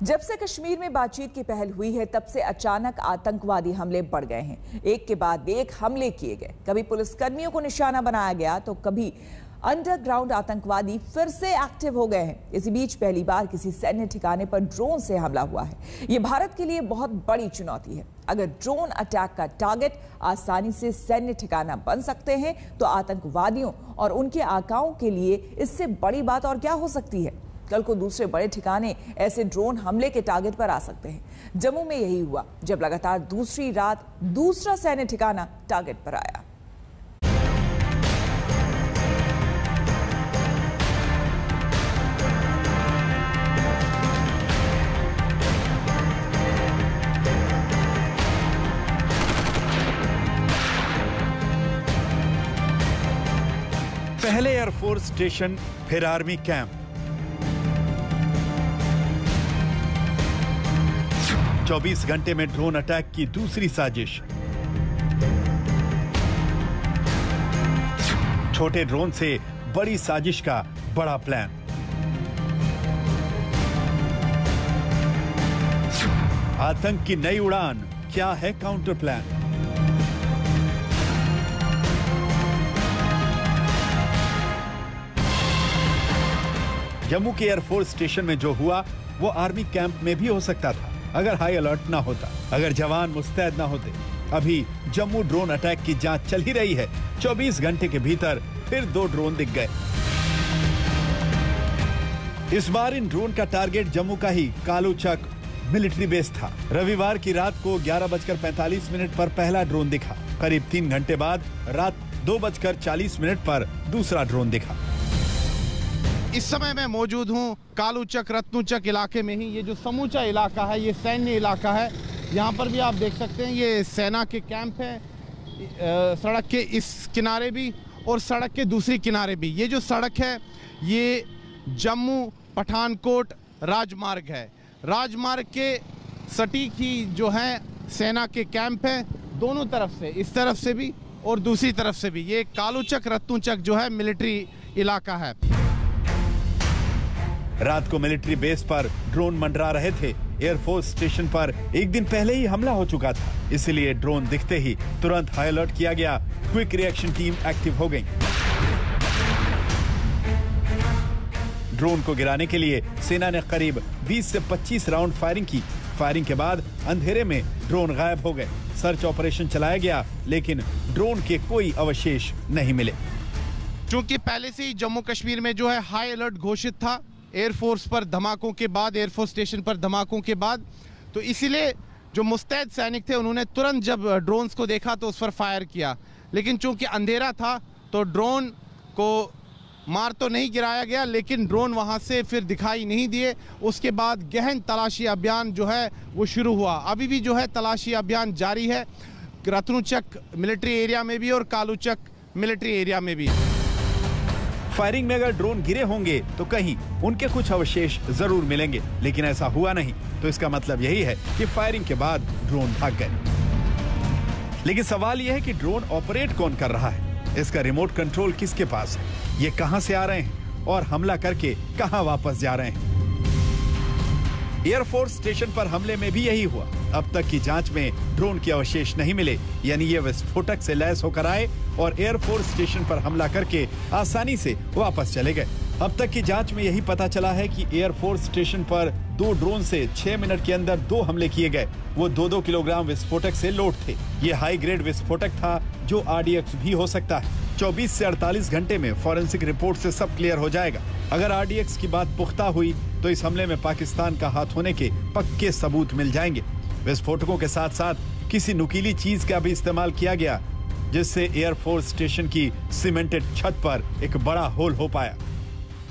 जब से कश्मीर में बातचीत की पहल हुई है, तब से अचानक आतंकवादी हमले बढ़ गए हैं। एक के बाद एक हमले किए गए। कभी पुलिसकर्मियों को निशाना बनाया गया तो कभी अंडरग्राउंड आतंकवादी फिर से एक्टिव हो गए हैं। इसी बीच पहली बार किसी सैन्य ठिकाने पर ड्रोन से हमला हुआ है। ये भारत के लिए बहुत बड़ी चुनौती है। अगर ड्रोन अटैक का टारगेट आसानी से सैन्य ठिकाना बन सकते हैं तो आतंकवादियों और उनके आकाओं के लिए इससे बड़ी बात और क्या हो सकती है? कल को दूसरे बड़े ठिकाने ऐसे ड्रोन हमले के टारगेट पर आ सकते हैं। जम्मू में यही हुआ, जब लगातार दूसरी रात दूसरा सैन्य ठिकाना टारगेट पर आया। पहले एयरफोर्स स्टेशन, फिर आर्मी कैंप। 24 घंटे में ड्रोन अटैक की दूसरी साजिश। छोटे ड्रोन से बड़ी साजिश का बड़ा प्लान। आतंक की नई उड़ान, क्या है काउंटर प्लान जम्मू के एयरफोर्स स्टेशन में जो हुआ, वो आर्मी कैंप में भी हो सकता था। अगर हाई अलर्ट ना होता, अगर जवान मुस्तैद ना होते, अभी जम्मू ड्रोन अटैक की जाँच चल ही रही है। 24 घंटे के भीतर फिर दो ड्रोन दिख गए। इस बार इन ड्रोन का टारगेट जम्मू का ही कालूचक मिलिट्री बेस था। रविवार की रात को ग्यारह बजकर पैंतालीस मिनट पर पहला ड्रोन दिखा। करीब तीन घंटे बाद रात दो बजकर चालीस मिनट पर दूसरा ड्रोन दिखा। इस समय मैं मौजूद हूँ कालूचक, रत्नुचक इलाके में ही। ये जो समूचा इलाका है, ये सैन्य इलाका है। यहाँ पर भी आप देख सकते हैं, ये सेना के कैंप है। सड़क के इस किनारे भी और सड़क के दूसरी किनारे भी। ये जो सड़क है, ये जम्मू पठानकोट राजमार्ग है। राजमार्ग के सटीक ही जो है, सेना के कैंप है, दोनों तरफ़ से, इस तरफ़ से भी और दूसरी तरफ़ से भी। ये कालूचक, रत्नुचक जो है, मिलिट्री इलाका है। रात को मिलिट्री बेस पर ड्रोन मंडरा रहे थे। एयरफोर्स स्टेशन पर एक दिन पहले ही हमला हो चुका था। इसलिए ड्रोन दिखते ही तुरंत हाई अलर्ट किया गया। क्विक रिएक्शन टीम एक्टिव हो गई। ड्रोन को गिराने के लिए सेना ने करीब 20 से 25 राउंड फायरिंग की। फायरिंग के बाद अंधेरे में ड्रोन गायब हो गए। सर्च ऑपरेशन चलाया गया, लेकिन ड्रोन के कोई अवशेष नहीं मिले। क्योंकि पहले से ही जम्मू कश्मीर में जो है हाई अलर्ट घोषित था। एयरफोर्स पर धमाकों के बाद एयरफोर्स स्टेशन पर धमाकों के बाद तो इसीलिए जो मुस्तैद सैनिक थे, उन्होंने तुरंत जब ड्रोन्स को देखा तो उस पर फायर किया। लेकिन चूँकि अंधेरा था तो ड्रोन को मार तो नहीं गिराया गया, लेकिन ड्रोन वहाँ से फिर दिखाई नहीं दिए। उसके बाद गहन तलाशी अभियान जो है, वो शुरू हुआ। अभी भी जो है, तलाशी अभियान जारी है, रत्नुचक मिलिट्री एरिया में भी और कालूचक मिलिट्री एरिया में भी। फायरिंग में अगर ड्रोन गिरे होंगे तो कहीं उनके कुछ अवशेष ज़रूर मिलेंगे, लेकिन ऐसा हुआ नहीं। तो इसका मतलब यही है कि फायरिंग के बाद ड्रोन भाग गए। लेकिन सवाल यह है कि ड्रोन ऑपरेट कौन कर रहा है? इसका रिमोट कंट्रोल किसके पास है? ये कहाँ से आ रहे हैं? और हमला करके कहाँ वापस जा रहे हैं? एयरफोर्स स्टेशन पर हमले में भी यही हुआ। अब तक की जाँच में ड्रोन के अवशेष नहीं मिले। यानी ये विस्फोटक से लैस होकर आए और एयरफोर्स स्टेशन पर हमला करके आसानी से वापस चले गए। अब तक की जाँच में यही पता चला है कि एयरफोर्स स्टेशन पर दो ड्रोन से छह मिनट के अंदर दो हमले किए गए। वो दो दो किलोग्राम विस्फोटक से लोड थे। ये हाई ग्रेड विस्फोटक था जो आरडीएक्स भी हो सकता है। 24 से 48 घंटे में फॉरेंसिक रिपोर्ट से सब क्लियर हो जाएगा। अगर आरडीएक्स की बात पुख्ता हुई तो इस हमले में पाकिस्तान का हाथ होने के पक्के सबूत मिल जाएँगे। विस्फोटकों के साथ साथ किसी नुकीली चीज़ का भी इस्तेमाल किया गया, जिससे एयरफोर्स स्टेशन की सीमेंटेड छत पर एक बड़ा होल हो पाया।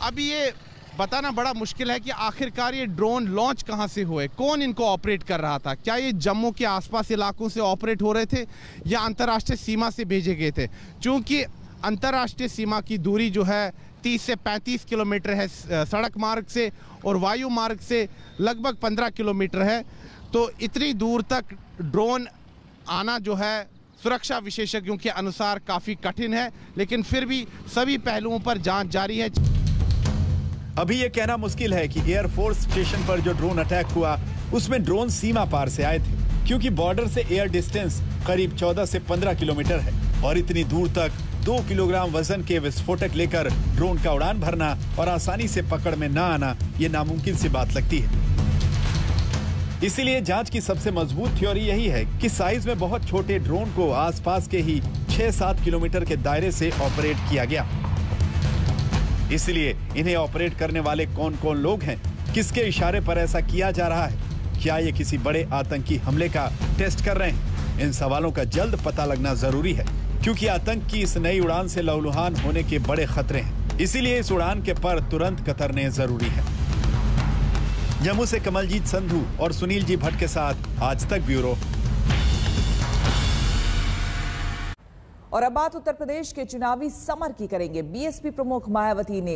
अभी ये बताना बड़ा मुश्किल है कि आखिरकार ये ड्रोन लॉन्च कहाँ से हुए? कौन इनको ऑपरेट कर रहा था? क्या ये जम्मू के आसपास इलाकों से ऑपरेट हो रहे थे या अंतर्राष्ट्रीय सीमा से भेजे गए थे? क्योंकि अंतर्राष्ट्रीय सीमा की दूरी जो है 30 से 35 किलोमीटर है सड़क मार्ग से और वायु मार्ग से लगभग 15 किलोमीटर है तो इतनी दूर तक ड्रोन आना जो है सुरक्षा विशेषज्ञों के अनुसार काफ़ी कठिन है, लेकिन फिर भी सभी पहलुओं पर जाँच जारी है। अभी ये कहना मुश्किल है कि एयरफोर्स स्टेशन पर जो ड्रोन अटैक हुआ, उसमें ड्रोन सीमा पार से आए थे, क्योंकि बॉर्डर से एयर डिस्टेंस करीब 14 से 15 किलोमीटर है, और इतनी दूर तक दो किलोग्राम वज़न के विस्फोटक लेकर ड्रोन का उड़ान भरना और आसानी से पकड़ में न आना, ये नामुमकिन सी बात लगती है। इसीलिए जाँच की सबसे मज़बूत थ्योरी यही है कि साइज़ में बहुत छोटे ड्रोन को आसपास के ही 6-7 किलोमीटर के दायरे से ऑपरेट किया गया। इसलिए इन्हें ऑपरेट करने वाले कौन कौन लोग हैं? किसके इशारे पर ऐसा किया जा रहा है? क्या ये किसी बड़े आतंकी हमले का टेस्ट कर रहे हैं? इन सवालों का जल्द पता लगना ज़रूरी है, क्योंकि आतंक की इस नई उड़ान से लहूलुहान होने के बड़े खतरे हैं। इसीलिए इस उड़ान के पर तुरंत कतरने ज़रूरी है। जम्मू से कमलजीत संधू और सुनील जी भट्ट के साथ आज तक ब्यूरो। और अब बात उत्तर प्रदेश के चुनावी समर की करेंगे। बीएसपी प्रमुख मायावती ने